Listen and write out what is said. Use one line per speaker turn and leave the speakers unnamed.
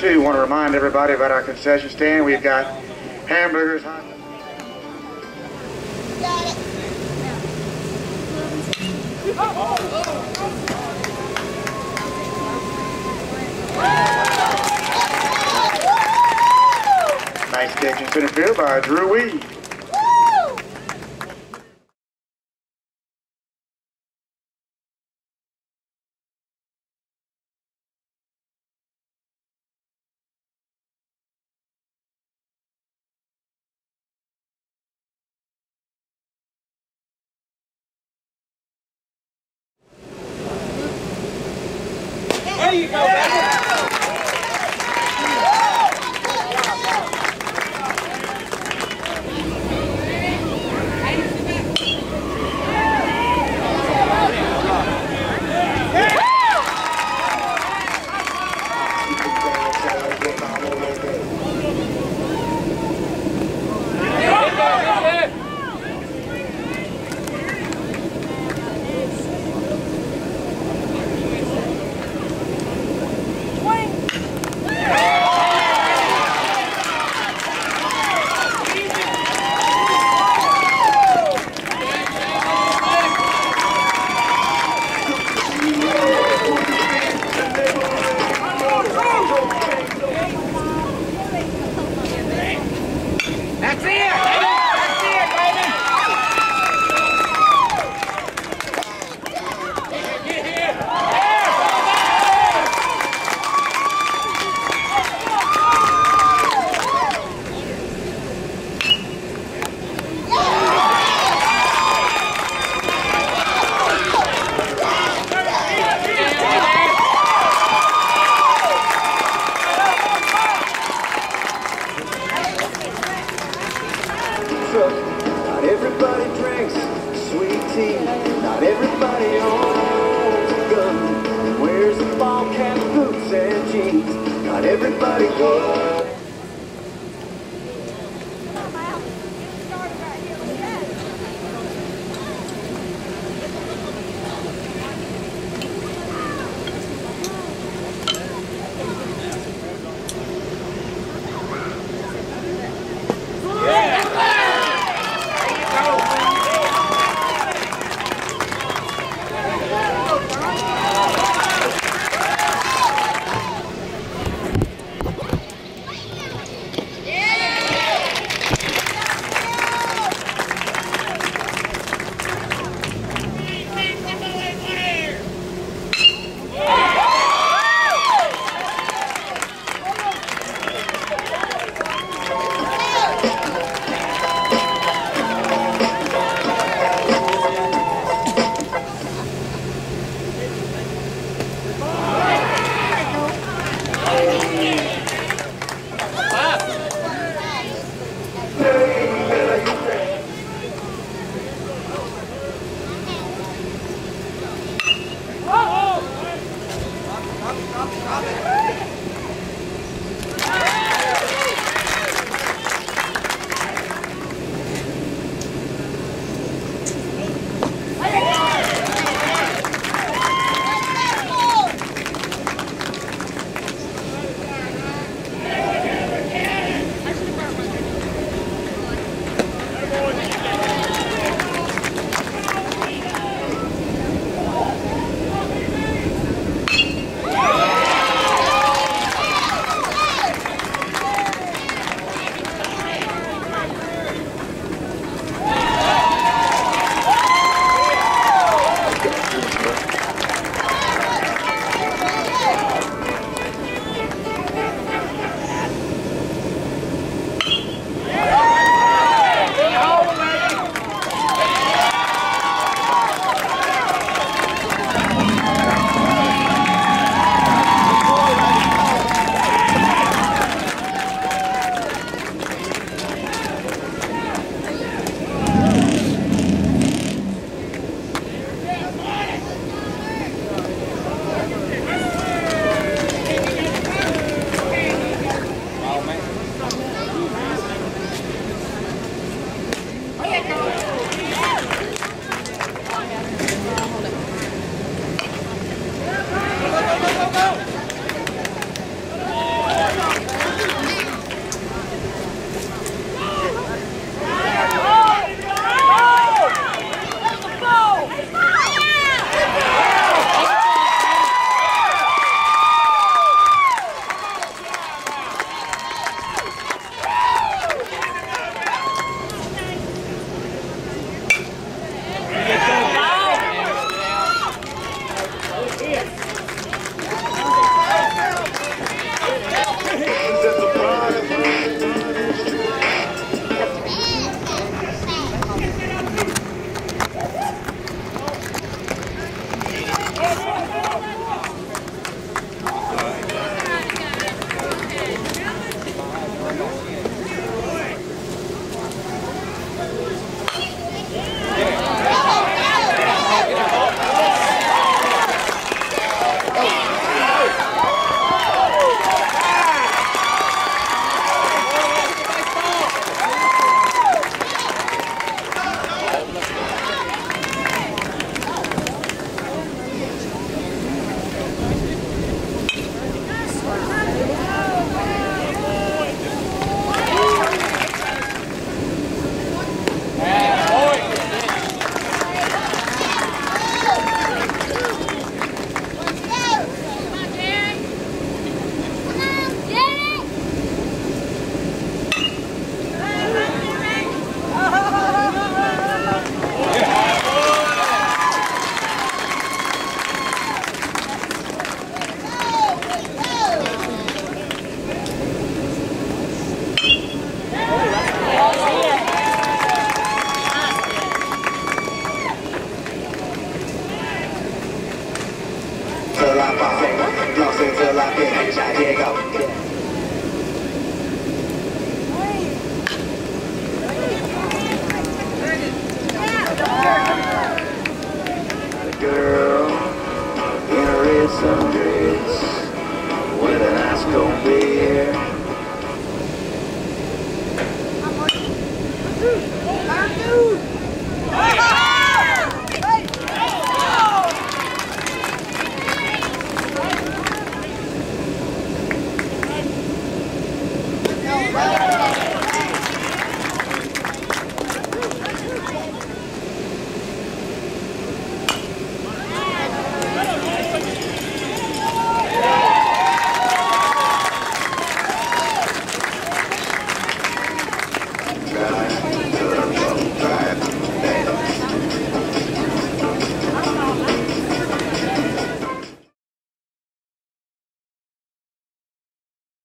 to the top of two, want to remind everybody about our concession stand. We've got hamburgers, hot Nice catch in center field by Drew Weed.
There
Not everybody drinks sweet tea. Not everybody owns a gun. Wears ball cap, boots, and jeans. Not everybody goes. Dude!